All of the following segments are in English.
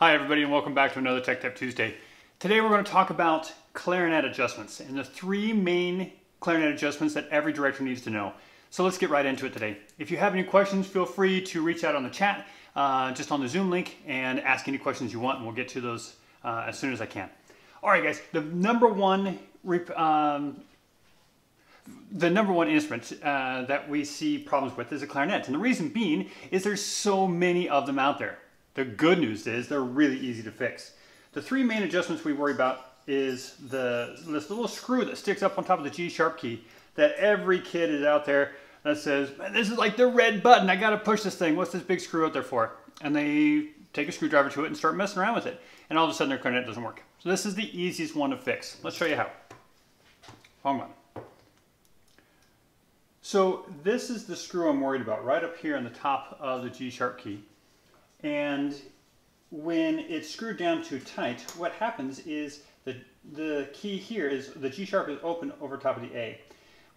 Hi everybody and welcome back to another Tech Tip Tuesday. Today we're going to talk about clarinet adjustments and the three main clarinet adjustments that every director needs to know. So let's get right into it today. If you have any questions, feel free to reach out on the chat, uh, just on the Zoom link, and ask any questions you want, and we'll get to those uh, as soon as I can. All right, guys, the number one um, the number one instrument uh, that we see problems with is a clarinet. And the reason being is there's so many of them out there. The good news is they're really easy to fix. The three main adjustments we worry about is the this little screw that sticks up on top of the G sharp key that every kid is out there that says, this is like the red button, I gotta push this thing. What's this big screw out there for? And they take a screwdriver to it and start messing around with it. And all of a sudden their clarinet doesn't work. So this is the easiest one to fix. Let's show you how. Wrong one. So this is the screw I'm worried about, right up here on the top of the G sharp key. And when it's screwed down too tight, what happens is the, the key here is the G sharp is open over top of the A.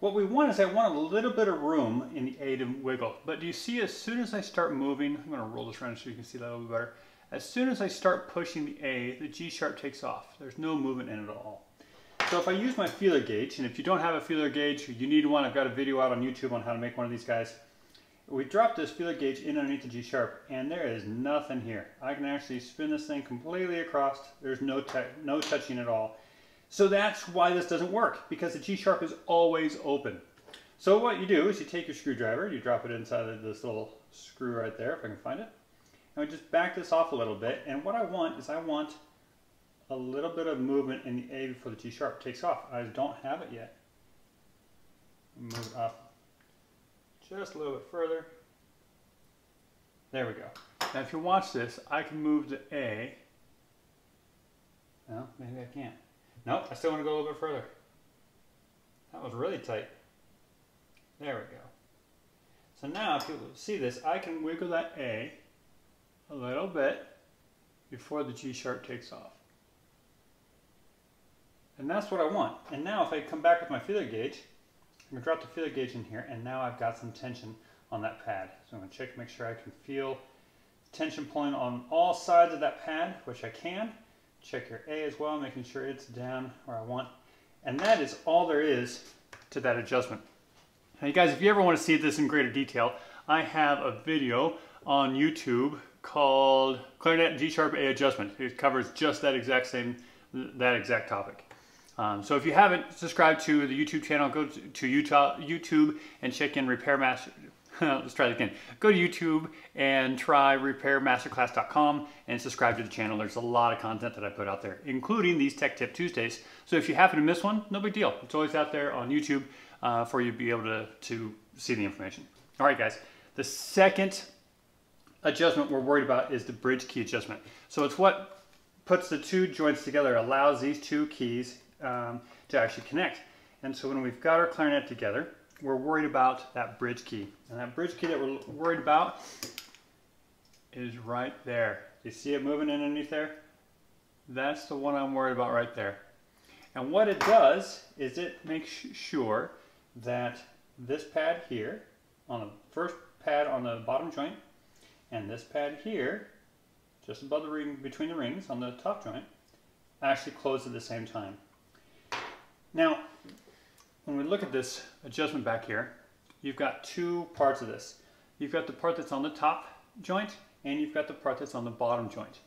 What we want is I want a little bit of room in the A to wiggle. But do you see as soon as I start moving, I'm going to roll this around so you can see that a little bit better. As soon as I start pushing the A, the G sharp takes off. There's no movement in it at all. So if I use my feeler gauge, and if you don't have a feeler gauge, you need one. I've got a video out on YouTube on how to make one of these guys we drop this feeler gauge in underneath the G sharp and there is nothing here. I can actually spin this thing completely across. There's no, no touching at all. So that's why this doesn't work because the G sharp is always open. So what you do is you take your screwdriver, you drop it inside of this little screw right there, if I can find it. And we just back this off a little bit. And what I want is I want a little bit of movement in the A before the G sharp takes off. I don't have it yet. Move it off just a little bit further. There we go. Now if you watch this, I can move the A. No, maybe I can't. Nope, I still want to go a little bit further. That was really tight. There we go. So now if you see this, I can wiggle that A a little bit before the G sharp takes off. And that's what I want. And now if I come back with my feeler gauge, I'm to drop the feeler gauge in here and now I've got some tension on that pad. So I'm to check make sure I can feel tension pulling on all sides of that pad, which I can. Check your A as well, making sure it's down where I want. And that is all there is to that adjustment. Now you guys, if you ever want to see this in greater detail, I have a video on YouTube called Clarinet G Sharp A Adjustment. It covers just that exact same, that exact topic. Um, so if you haven't subscribed to the YouTube channel, go to, Utah, YouTube and check in Repair Master. Let's try it again. Go to YouTube and try repairmasterclass.com and subscribe to the channel. There's a lot of content that I put out there, including these Tech Tip Tuesdays. So if you happen to miss one, no big deal. It's always out there on YouTube uh, for you to be able to, to see the information. All right, guys. The second adjustment we're worried about is the bridge key adjustment. So it's what puts the two joints together, allows these two keys um, to actually connect. And so when we've got our clarinet together, we're worried about that bridge key. And that bridge key that we're worried about is right there. You see it moving underneath there? That's the one I'm worried about right there. And what it does is it makes sure that this pad here, on the first pad on the bottom joint, and this pad here, just above the ring, between the rings on the top joint, actually close at the same time. Now, when we look at this adjustment back here, you've got two parts of this. You've got the part that's on the top joint and you've got the part that's on the bottom joint.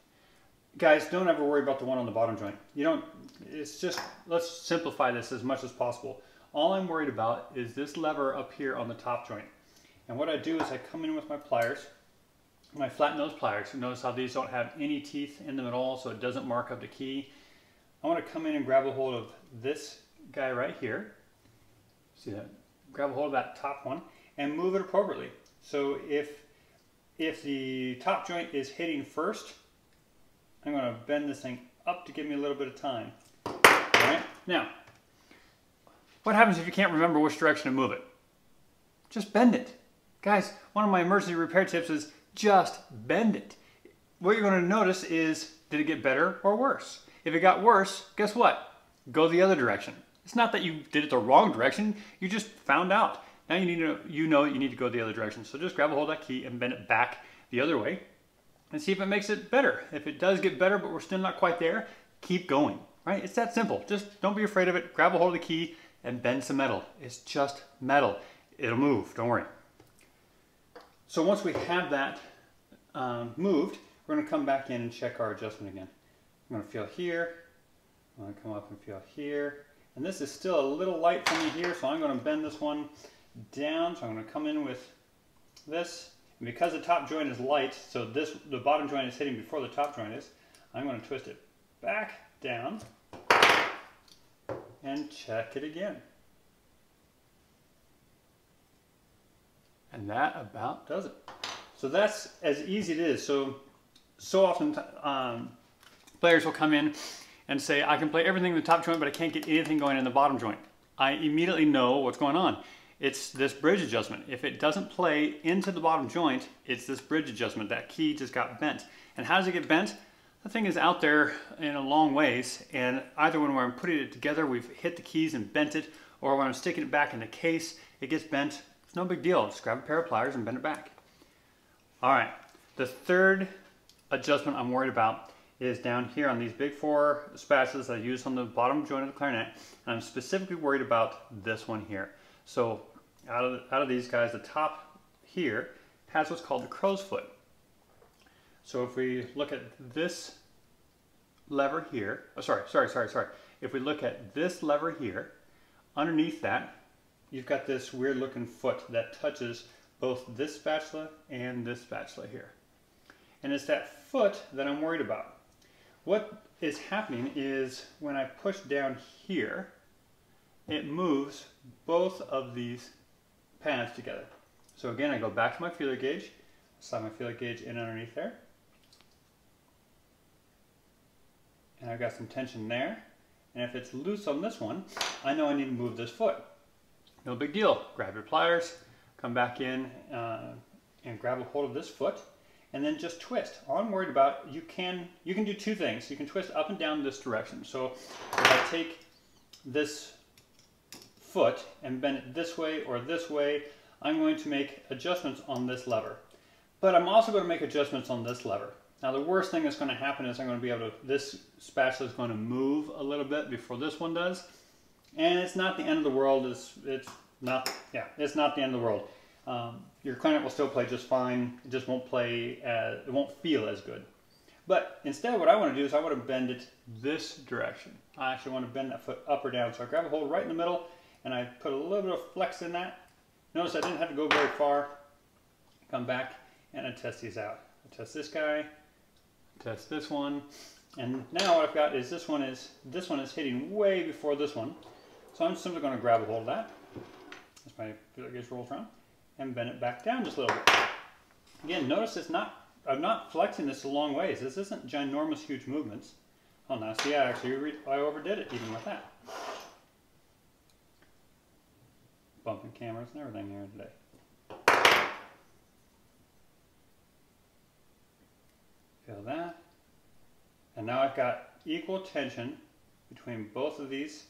Guys, don't ever worry about the one on the bottom joint. You don't, it's just, let's simplify this as much as possible. All I'm worried about is this lever up here on the top joint. And what I do is I come in with my pliers, my flat nose pliers. Notice how these don't have any teeth in them at all, so it doesn't mark up the key. I want to come in and grab a hold of this guy right here. See that? Grab a hold of that top one and move it appropriately. So if if the top joint is hitting first, I'm going to bend this thing up to give me a little bit of time. All right? Now, what happens if you can't remember which direction to move it? Just bend it. Guys, one of my emergency repair tips is just bend it. What you're going to notice is, did it get better or worse? If it got worse, guess what? Go the other direction. It's not that you did it the wrong direction, you just found out. Now you need to you know you need to go the other direction. So just grab a hold of that key and bend it back the other way. and see if it makes it better. If it does get better, but we're still not quite there, keep going, right? It's that simple. Just don't be afraid of it. Grab a hold of the key and bend some metal. It's just metal. It'll move, don't worry. So once we have that um, moved, we're gonna come back in and check our adjustment again. I'm gonna feel here, I'm gonna come up and feel here, and this is still a little light for me here, so I'm gonna bend this one down, so I'm gonna come in with this, and because the top joint is light, so this the bottom joint is hitting before the top joint is, I'm gonna twist it back down, and check it again. And that about does it. So that's as easy as it is. So, so often um, players will come in and say, I can play everything in the top joint, but I can't get anything going in the bottom joint. I immediately know what's going on. It's this bridge adjustment. If it doesn't play into the bottom joint, it's this bridge adjustment. That key just got bent. And how does it get bent? The thing is out there in a long ways, and either when we're putting it together, we've hit the keys and bent it, or when I'm sticking it back in the case, it gets bent. It's no big deal. Just grab a pair of pliers and bend it back. All right, the third adjustment I'm worried about is down here on these big four spatulas I use on the bottom joint of the clarinet. And I'm specifically worried about this one here. So out of, out of these guys, the top here has what's called the crow's foot. So if we look at this lever here, oh, sorry, sorry, sorry, sorry. If we look at this lever here, underneath that, you've got this weird looking foot that touches both this spatula and this spatula here. And it's that foot that I'm worried about. What is happening is when I push down here, it moves both of these pads together. So again, I go back to my feeler gauge, slide my feeler gauge in underneath there. And I've got some tension there. And if it's loose on this one, I know I need to move this foot. No big deal. Grab your pliers, come back in uh, and grab a hold of this foot and then just twist. All I'm worried about, you can, you can do two things. You can twist up and down this direction. So if I take this foot and bend it this way or this way, I'm going to make adjustments on this lever. But I'm also going to make adjustments on this lever. Now the worst thing that's going to happen is I'm going to be able to, this spatula is going to move a little bit before this one does. And it's not the end of the world, it's, it's not, yeah, it's not the end of the world. Um, your clarinet will still play just fine. It just won't play, as, it won't feel as good. But instead what I want to do is I want to bend it this direction. I actually want to bend that foot up or down. So I grab a hold right in the middle and I put a little bit of flex in that. Notice I didn't have to go very far. Come back and I test these out. I test this guy, test this one, and now what I've got is this one is this one is hitting way before this one. So I'm simply going to grab a hold of that. That's my feeler gauge rolls around and bend it back down just a little bit. Again, notice it's not, I'm not flexing this a long ways. This isn't ginormous, huge movements. Oh, now see, I actually, I overdid it even with that. Bumping cameras and everything here today. Feel that. And now I've got equal tension between both of these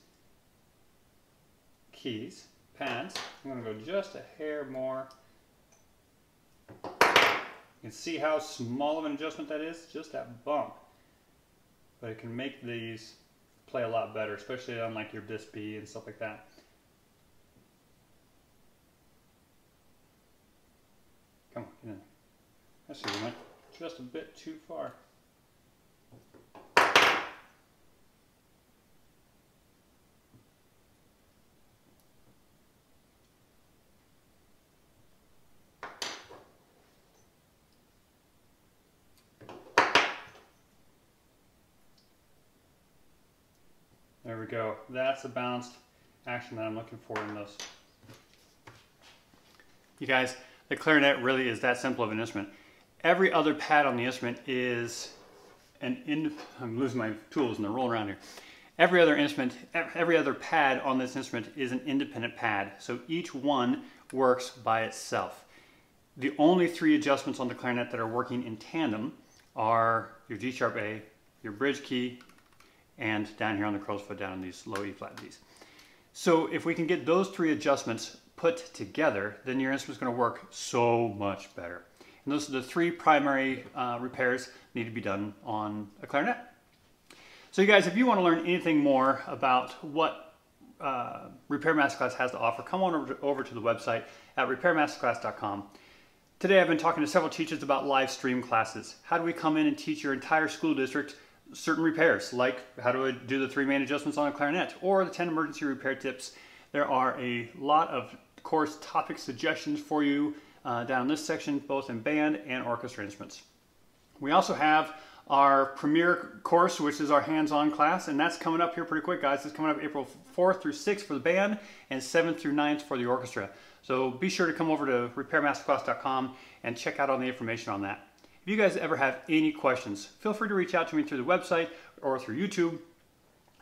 keys pads. I'm going to go just a hair more. You can see how small of an adjustment that is, just that bump. But it can make these play a lot better, especially on like your disc B and stuff like that. Come on, get in we went just a bit too far. Go. That's the balanced action that I'm looking for in this. You guys, the clarinet really is that simple of an instrument. Every other pad on the instrument is an in, I'm losing my tools and they're rolling around here. Every other instrument, every other pad on this instrument is an independent pad. So each one works by itself. The only three adjustments on the clarinet that are working in tandem are your G sharp A, your bridge key, and down here on the crow's foot down on these low E flat Ds. So if we can get those three adjustments put together, then your instrument's gonna work so much better. And those are the three primary uh, repairs need to be done on a clarinet. So you guys, if you want to learn anything more about what uh, Repair Masterclass has to offer, come on over to, over to the website at repairmasterclass.com. Today I've been talking to several teachers about live stream classes. How do we come in and teach your entire school district certain repairs, like how do I do the three main adjustments on a clarinet, or the 10 emergency repair tips. There are a lot of course topic suggestions for you uh, down in this section, both in band and orchestra instruments. We also have our premier course, which is our hands-on class, and that's coming up here pretty quick, guys. It's coming up April 4th through 6th for the band and 7th through 9th for the orchestra. So be sure to come over to repairmasterclass.com and check out all the information on that. If you guys ever have any questions, feel free to reach out to me through the website or through YouTube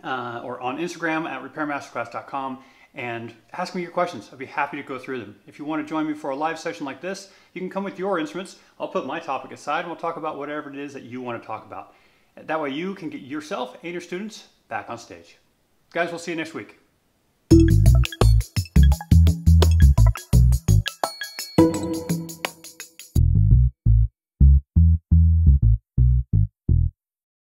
uh, or on Instagram at repairmasterclass.com and ask me your questions. I'd be happy to go through them. If you want to join me for a live session like this, you can come with your instruments. I'll put my topic aside and we'll talk about whatever it is that you want to talk about. That way you can get yourself and your students back on stage. Guys, we'll see you next week.